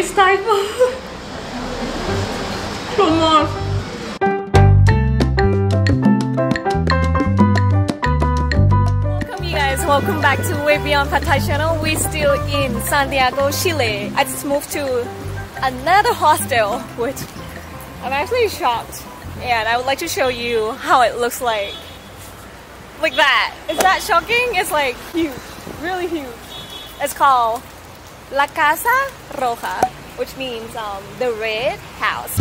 Thai food. so much. Welcome you guys, welcome back to Way Beyond Thai channel. We're still in Santiago, Chile. I just moved to another hostel, which I'm actually shocked. And I would like to show you how it looks like. Like that. Is that shocking? It's like huge, really huge. It's called La Casa Roja, which means um, the red house.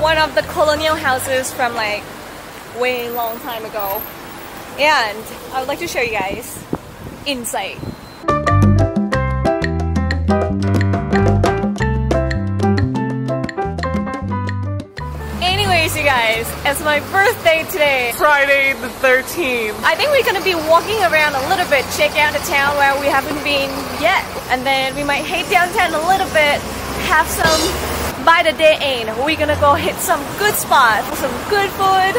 One of the colonial houses from like way long time ago. And I would like to show you guys inside. Guys, it's my birthday today, Friday the 13th. I think we're gonna be walking around a little bit, check out the town where we haven't been yet. And then we might head downtown a little bit, have some by the day in. We're gonna go hit some good spots, some good food,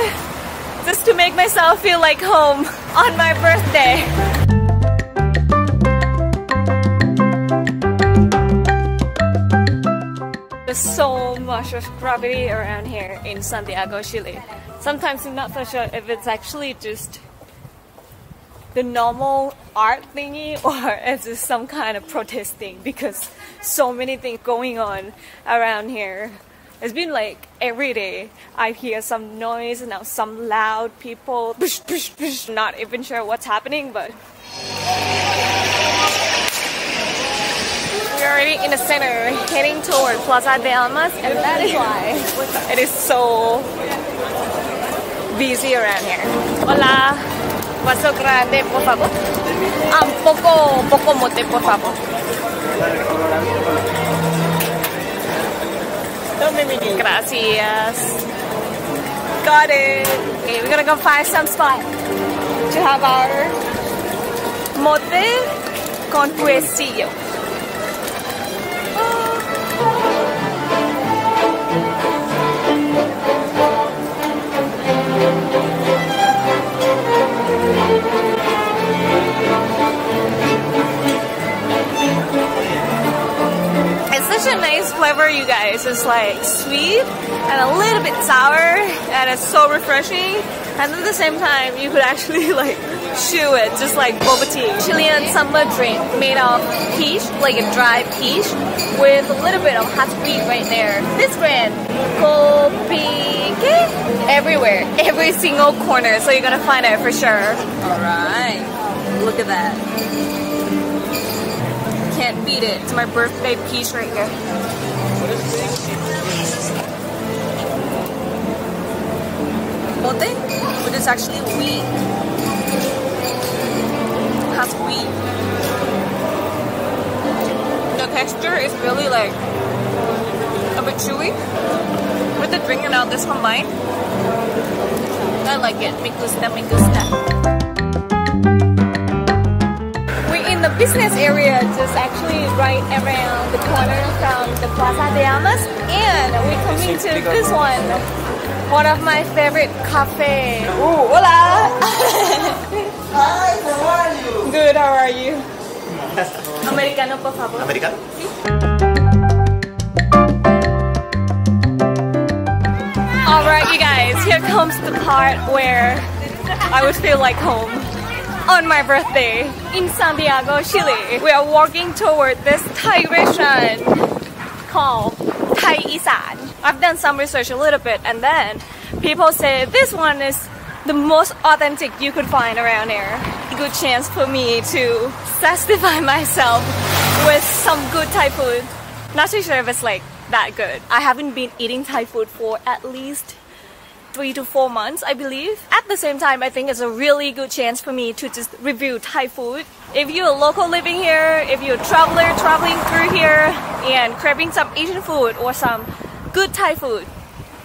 just to make myself feel like home on my birthday. There's so much of property around here in Santiago, Chile. Sometimes I'm not so sure if it's actually just the normal art thingy or it's some kind of protesting because so many things going on around here. It's been like every day I hear some noise and now some loud people. Not even sure what's happening, but we're already in the center, heading toward Plaza de Armas, and that is why it is so busy around here. Hola, vaso grande, por favor. Ah, un poco, poco mote, por favor. Gracias. Got it. Okay, we're gonna go find some spot to have our mote con huesillo. Guys. It's like sweet and a little bit sour, and it's so refreshing. And at the same time, you could actually like chew it, just like boba tea. Chilean summer drink made of peach, like a dry peach, with a little bit of hot sweet right there. This brand, Copique, everywhere, every single corner. So you're gonna find it for sure. All right, look at that. Can't beat it. It's my birthday peach right here. Mote, which is actually wheat. Has wheat. The texture is really like a bit chewy. With the drink and all this combined. I like it. Me gusta, me gusta. Business area, just actually right around the corner from the Plaza de Armas, and we're coming to this one, one of my favorite cafe. Ooh, hola! Hi, how are you? Good, how are you? Americano, por favor. Americano? Alright, you guys, here comes the part where I would feel like home. On my birthday in Santiago, Chile, we are walking toward this Thai restaurant called Thai Isan. I've done some research a little bit, and then people say this one is the most authentic you could find around here. Good chance for me to satisfy myself with some good Thai food. Not too sure if it's like that good. I haven't been eating Thai food for at least three to four months, I believe. At the same time, I think it's a really good chance for me to just review Thai food. If you're a local living here, if you're a traveler traveling through here and craving some Asian food or some good Thai food,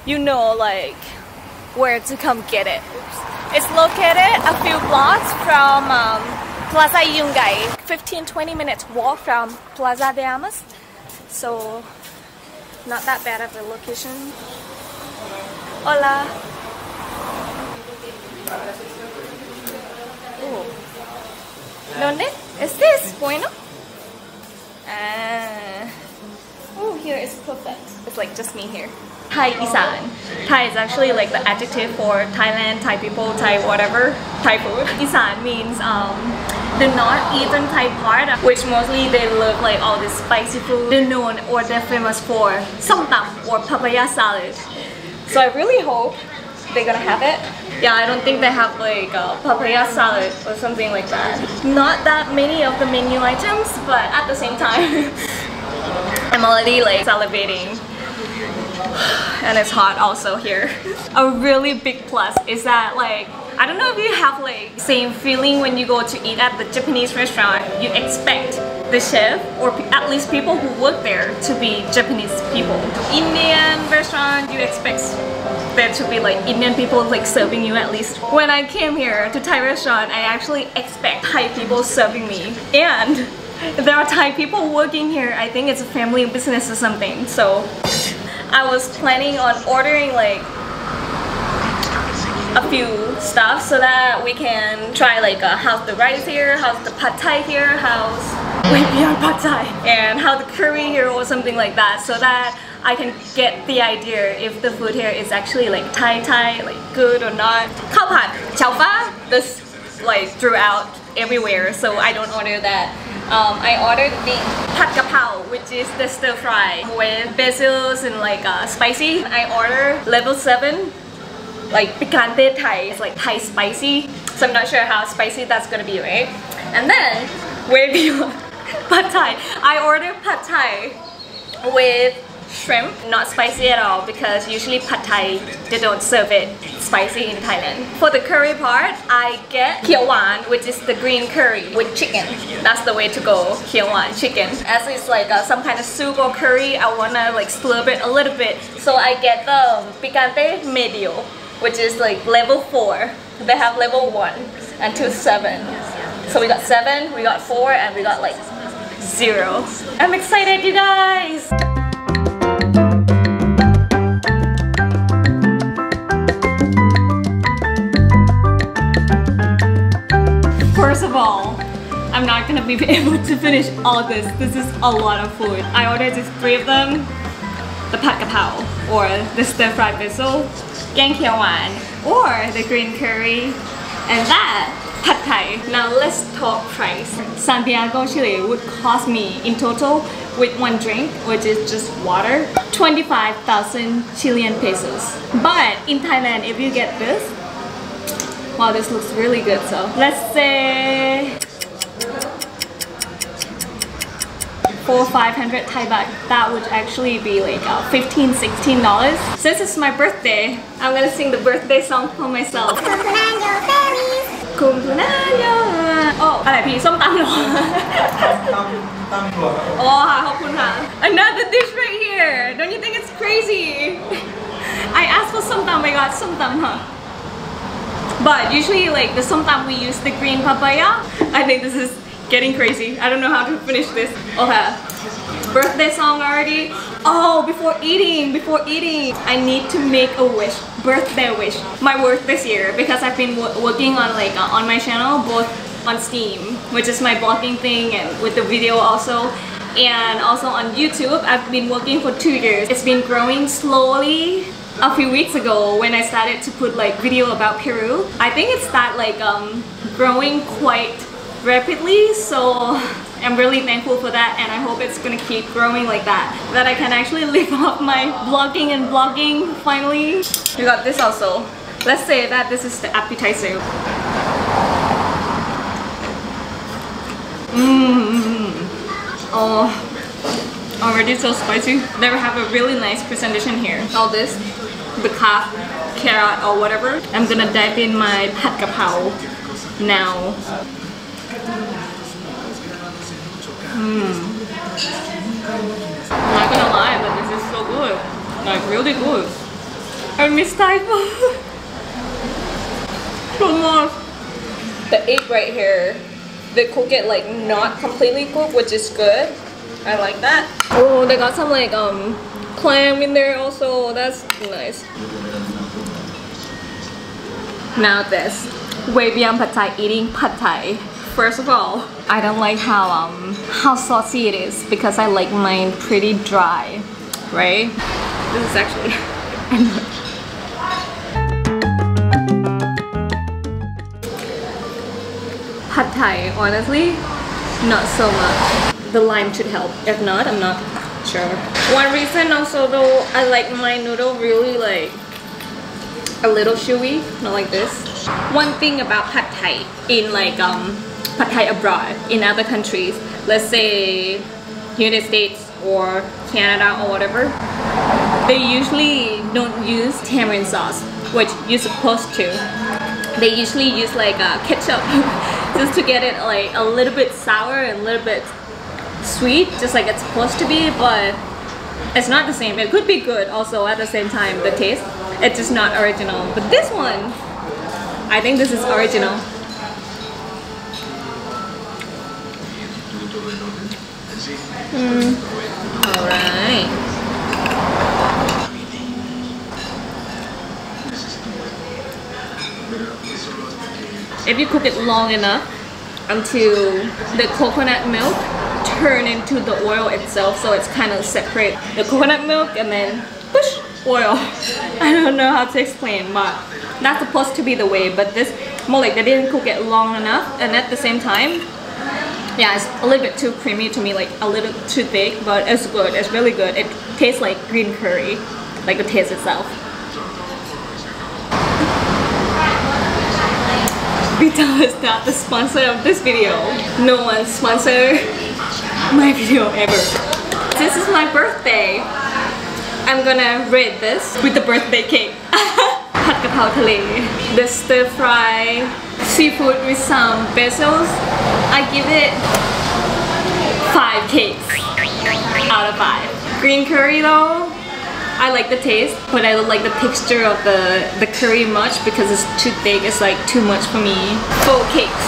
you know like where to come get it. It's located a few blocks from um, Plaza Yungay, 15-20 minutes walk from Plaza de Armas. So not that bad of a location. Hola. Ooh. ¿Dónde? ¿Es this? Bueno. Ah. Oh, here is perfect. It's like just me here. Thai Isan. Thai is actually like the adjective for Thailand, Thai people, Thai whatever, Thai food. Isan means um, the northeastern Thai part, which mostly they love like all this spicy food. They're known or they're famous for somtam or papaya salad. So I really hope they're gonna have it. Yeah, I don't think they have like a papaya salad or something like that. Not that many of the menu items, but at the same time, I'm already like salivating and it's hot also here. A really big plus is that like I don't know if you have like same feeling when you go to eat at the Japanese restaurant. You expect the chef or at least people who work there to be Japanese people. Indian restaurant, you expect there to be like Indian people like serving you at least. When I came here to Thai restaurant, I actually expect Thai people serving me and if there are Thai people working here. I think it's a family business or something. So I was planning on ordering like a few stuff so that we can try like uh, how's the rice here, how's the pad thai here, how's way beyond pad thai, and how the curry here or something like that so that I can get the idea if the food here is actually like Thai Thai, like good or not. Khao pad, chao fa, this like throughout everywhere so I don't order that. Um, I ordered the pad kapao, which is the stir fry with basils and like uh, spicy. I order level 7 like picante Thai, it's like Thai spicy. So I'm not sure how spicy that's gonna be, right? And then, do you pad Thai? I ordered pad Thai with shrimp, not spicy at all because usually pad Thai, they don't serve it spicy in Thailand. For the curry part, I get khio wan, which is the green curry with chicken. That's the way to go, khio wan, chicken. As it's like uh, some kind of soup or curry, I wanna like slurp it a little bit. So I get the picante medio, which is like level 4. They have level 1 and 2 7. So we got 7, we got 4, and we got like 0. I'm excited you guys! First of all, I'm not gonna be able to finish all this. This is a lot of food. I ordered just three of them. The pad kapao, or the stir fried basil, gang wan, or the green curry, and that pad thai. Now let's talk price. Santiago, Chile would cost me in total with one drink, which is just water, 25,000 Chilean pesos. But in Thailand, if you get this, wow, this looks really good. So let's say four, 500 Thai baht. That would actually be like uh, 15, 16 dollars. Since it's my birthday, I'm gonna sing the birthday song for myself Kumpunayo. Oh, อะไรพี่ส้มตำเหรอ ตั้งครัวครับ อ๋อค่ะขอบคุณค่ะ Another dish right here Don't you think it's crazy I asked for somtam I got somtam huh But usually like the somtam we use the green papaya I think this is getting crazy I don't know how to finish this Okay Birthday song already Oh before eating before eating I need to make a wish birthday wish my work this year because I've been working on like uh, on my channel both on Steem, which is my blogging thing, and with the video also, and also on YouTube. I've been working for two years. It's been growing slowly. A few weeks ago, when I started to put like video about Peru, I think it started like um, growing quite rapidly. So I'm really thankful for that, and I hope it's gonna keep growing like that. That I can actually live off my blogging and vlogging finally. We got this also. Let's say that this is the appetizer. Mmm. Oh, already so spicy. They have a really nice presentation here. All this, the calf, carrot, or whatever. I'm gonna dive in my pad kapao now. I'm not gonna lie, but this is so good. Like really good. I miss Thai food. so much. The egg right here, they cook it like not completely cooked, which is good. I like that. Oh, they got some like um clam in there also. That's nice. Now this. Way beyond pad thai, eating pad thai First of all, I don't like how um how saucy it is because I like mine pretty dry, right? This is actually Pad Thai, honestly, not so much. The lime should help. If not, I'm not sure. One reason also though, I like my noodle really like a little chewy, not like this. One thing about Pad Thai in like um Pad abroad in other countries, let's say United States or Canada or whatever, they usually don't use tamarind sauce, which you're supposed to. They usually use like uh, ketchup just to get it like a little bit sour and a little bit sweet, just like it's supposed to be, but it's not the same. It could be good also at the same time, the taste. It's just not original. But this one, I think this is original. Mm. Alright. If you cook it long enough until the coconut milk turn into the oil itself so it's kind of separate the coconut milk and then push oil I don't know how to explain but that's supposed to be the way but this more like they didn't cook it long enough and at the same time yeah it's a little bit too creamy to me like a little too thick but it's good it's really good it tastes like green curry like the taste itself Vital is not the sponsor of this video. No one sponsor my video ever. This is my birthday. I'm gonna rate this with the birthday cake. Pad Kapao Tale. The stir fry seafood with some basils. I give it 5 cakes out of 5. Green curry though, I like the taste, but I don't like the texture of the, the curry much because it's too thick. It's like too much for me. Four cakes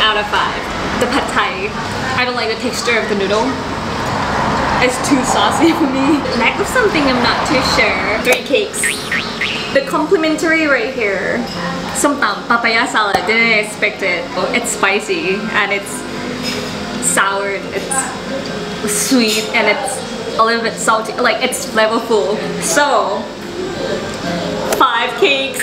out of five. The pad thai, I don't like the texture of the noodle. It's too saucy for me. Lack of something, I'm not too sure. Three cakes. The complimentary right here some tam papaya salad. Didn't expect it. It's spicy and it's sour. It's sweet and it's a little bit salty. Like it's flavorful. So five cakes.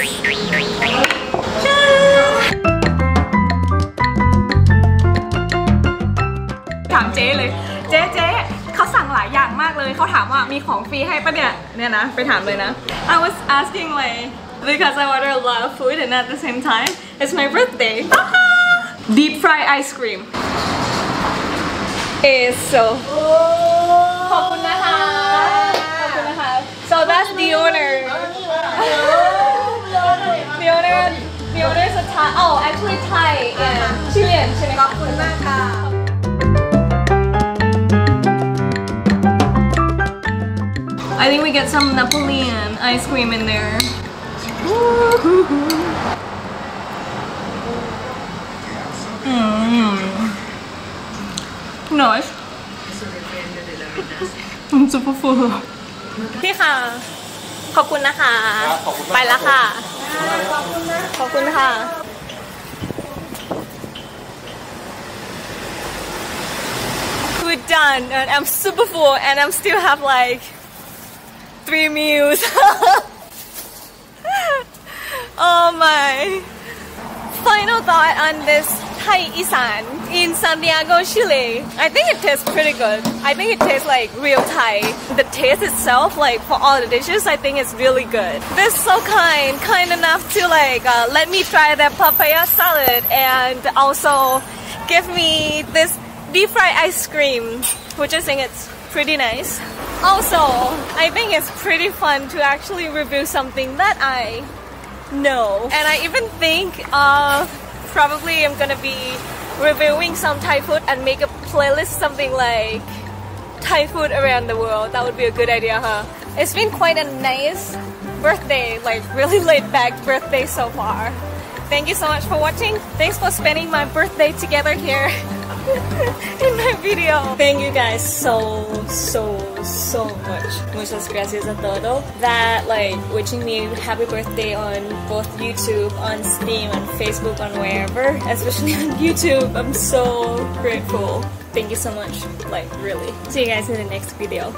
I was asking like because I order a lot of food and at the same time it's my birthday deep fry ice cream is so ขอบคุณนะคะ ขอบคุณนะคะ so that's the owner the owner the owner is a Thai oh actually Thai and Chilean ใช่ไหมขอบคุณมากค่ะ I think we get some Napoleon ice cream in there. Mmm. Nice. I'm super full. พี่ค่ะ ขอบคุณนะคะครับขอบคุณมากไปแล้วค่ะ ขอบคุณค่ะ We're done and I'm super full and I'm still have like three meals. Final thought on this Thai Isan in Santiago, Chile. I think it tastes pretty good. I think it tastes like real Thai. The taste itself, like for all the dishes, I think it's really good. They're so kind, kind enough to like uh, let me try their papaya salad and also give me this deep fried ice cream, which I think it's pretty nice. Also, I think it's pretty fun to actually review something that I know. And I even think uh, probably I'm gonna be reviewing some Thai food and make a playlist something like Thai food around the world. That would be a good idea, huh? It's been quite a nice birthday, like really laid back birthday so far. Thank you so much for watching. Thanks for spending my birthday together here in my video. Thank you guys so, so, so much. Muchas gracias a todo. That like wishing me happy birthday on both YouTube, on Steem, on Facebook, on wherever. Especially on YouTube. I'm so grateful. Thank you so much. Like really. See you guys in the next video.